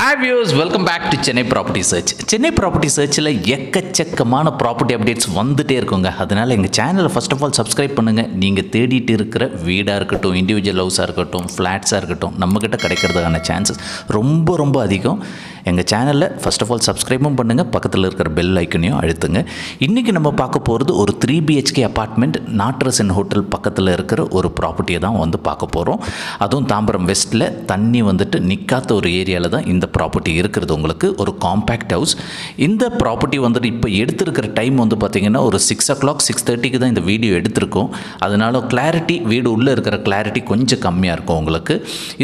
Hi use welcome back to Chennai property search Chennai property சர்ச்சில் எக்கச்சக்கமான property updates வந்துட்டே இருக்குங்க. அதனால் எங்கள் சேனலை ஃபர்ஸ்ட் ஆஃப் ஆல் சப்ஸ்கிரைப் பண்ணுங்கள் நீங்கள் தேடிட்டு இருக்கிற வீடாக இருக்கட்டும் இண்டிவிஜுவல் ஹவுஸாக இருக்கட்டும் ஃப்ளாட்ஸாக இருக்கட்டும் நம்மக்கிட்ட கிடைக்கிறதுக்கான சான்சஸ் ரொம்ப ரொம்ப அதிகம். எங்கள் சேனலில் ஃபஸ்ட் ஆஃப் ஆல் சப்ஸ்கிரைபும் பண்ணுங்கள் பக்கத்தில் இருக்கிற பெல் ஐக்கனையும் அழுத்துங்க. இன்றைக்கி நம்ம பார்க்க போகிறது ஒரு த்ரீ பிஹெச்கே அப்பார்ட்மெண்ட் நாட்ரசன் ஹோட்டல் பக்கத்தில் இருக்கிற ஒரு ப்ராப்பர்ட்டியை தான் வந்து பார்க்க போகிறோம் அதுவும் தாம்பரம் வெஸ்ட்டில் தண்ணி வந்துட்டு நிற்காத ஒரு ஏரியாவில் தான் இந்த ப்ராப்பர்ட்டி இருக்கிறது உங்களுக்கு ஒரு காம்பேக்ட் ஹவுஸ் இந்த ப்ராப்பர்ட்டி வந்துட்டு இப்போ எடுத்திருக்கிற டைம் வந்து பார்த்திங்கன்னா ஒரு சிக்ஸ் ஓ கிளாக் சிக்ஸ் தேர்ட்டிக்கு தான் இந்த வீடியோ எடுத்திருக்கோம். அதனால கிளாரிட்டி வீடு உள்ளே இருக்கிற கிளாரிட்டி கொஞ்சம் கம்மியாக இருக்கும் உங்களுக்கு.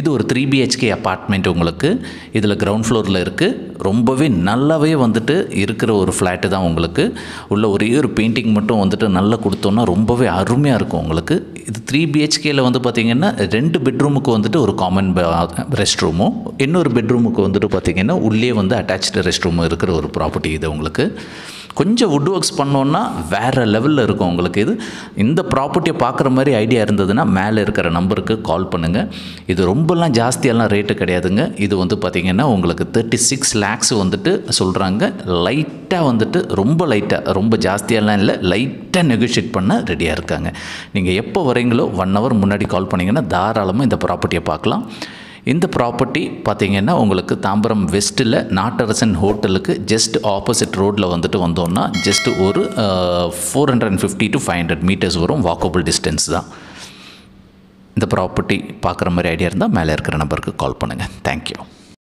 இது ஒரு த்ரீ பிஹெச்கே அப்பார்ட்மெண்ட் உங்களுக்கு. இதில் கிரவுண்ட் ஃப்ளோரில் இருக்குது ரொம்பவே நல்லாவே வந்துட்டு இருக்கிற ஒரு ஃப்ளாட்டு தான் உங்களுக்கு. உள்ள ஒரே ஒரு பெயிண்டிங் மட்டும் வந்துட்டு நல்லா கொடுத்தோன்னா ரொம்பவே அருமையாக இருக்கும் உங்களுக்கு. இது த்ரீ பிஹெச்கேயில் வந்து பார்த்திங்கன்னா ரெண்டு பெட்ரூமுக்கு வந்துட்டு ஒரு காமன் ரெஸ்ட் ரூமும் இன்னொரு பெட்ரூமுக்கு வந்துட்டு பார்த்திங்கன்னா உள்ளே வந்து அட்டாச்சு ரெஸ்ட் ரூம் இருக்கிற ஒரு ப்ராப்பர்ட்டி இது உங்களுக்கு. கொஞ்சம் வுட் ஒர்க்ஸ் பண்ணோன்னா வேறு லெவலில் இருக்கும் உங்களுக்கு. இது இந்த ப்ராப்பர்ட்டியை பார்க்குற மாதிரி ஐடியா இருந்ததுன்னா மேலே இருக்கிற நம்பருக்கு கால் பண்ணுங்கள் இது ரொம்பலாம் ஜாஸ்தியெல்லாம் ரேட்டு கிடையாதுங்க. இது வந்து பார்த்திங்கன்னா உங்களுக்கு தேர்ட்டி சிக்ஸ் லேக்ஸ் வந்துட்டு சொல்கிறாங்க லைட்டாக வந்துட்டு ரொம்ப லைட்டாக ரொம்ப ஜாஸ்தியெல்லாம் இல்லை. லைட்டாக நெகோஷியேட் பண்ண ரெடியாக இருக்காங்க. நீங்கள் எப்போ வரீங்களோ ஒன் ஹவர் முன்னாடி கால் பண்ணிங்கன்னா தாராளமாக இந்த ப்ராப்பர்ட்டியை பார்க்கலாம். இந்த ப்ராப்பர்ட்டி பார்த்தீங்கன்னா உங்களுக்கு தாம்பரம் வெஸ்ட்டில் நாட்டரசன் ஹோட்டலுக்கு ஜஸ்ட் ஆப்போசிட் ரோட்டில் வந்துட்டு வந்தோம்னா ஜஸ்ட் ஒரு four hundred and fifty to five hundred metres வரும் வாக்கபிள் டிஸ்டன்ஸ் தான். இந்த ப்ராப்பர்ட்டி பார்க்குற மாதிரி ஐடியா இருந்தால் மேலே இருக்கிற நம்பருக்கு கால் பண்ணுங்கள் தேங்க்யூ